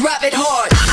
Rabbit it hard.